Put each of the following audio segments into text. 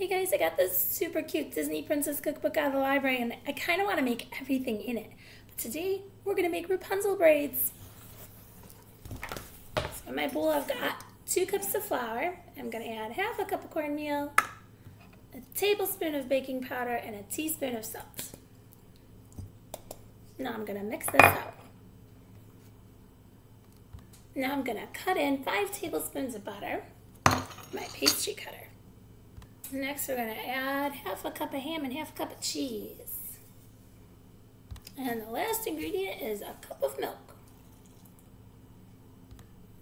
Hey guys, I got this super cute Disney Princess cookbook out of the library and I kind of want to make everything in it. But today, we're going to make Rapunzel braids. So in my bowl, I've got two cups of flour. I'm going to add half a cup of cornmeal, a tablespoon of baking powder, and a teaspoon of salt. Now I'm going to mix this up. Now I'm going to cut in five tablespoons of butter, my pastry cutter. Next we're going to add half a cup of ham and half a cup of cheese. And the last ingredient is a cup of milk.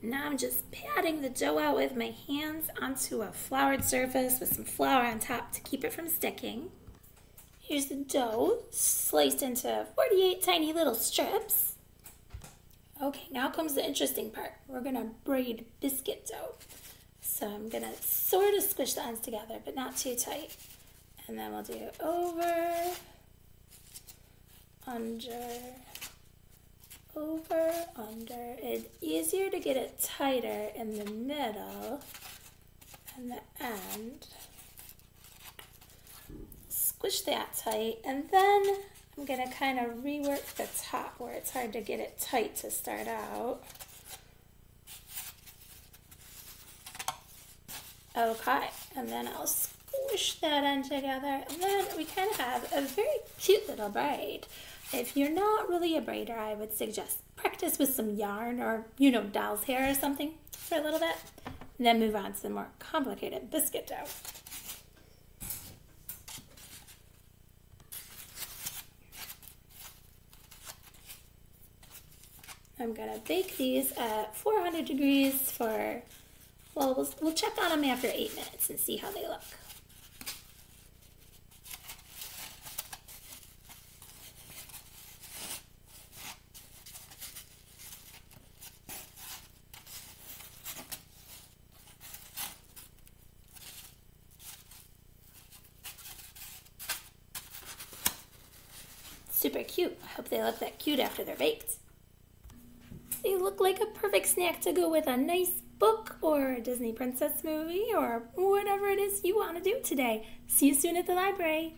Now I'm just patting the dough out with my hands onto a floured surface with some flour on top to keep it from sticking. Here's the dough sliced into 48 tiny little strips. Okay, now comes the interesting part. We're gonna braid biscuit dough. So I'm gonna sort of squish the ends together, but not too tight. And then we'll do over, under, over, under. It's easier to get it tighter in the middle and the end. Squish that tight, and then I'm gonna kind of rework the top where it's hard to get it tight to start out. Okay, and then I'll squish that in together, and then we of have a very cute little braid. If you're not really a braider, I would suggest practice with some yarn or, you know, doll's hair or something for a little bit, and then move on to the more complicated biscuit dough. I'm gonna bake these at 400 degrees for well, well, we'll check on them after eight minutes and see how they look. Super cute. I hope they look that cute after they're baked. They look like a perfect snack to go with a nice book or a Disney princess movie or whatever it is you want to do today. See you soon at the library.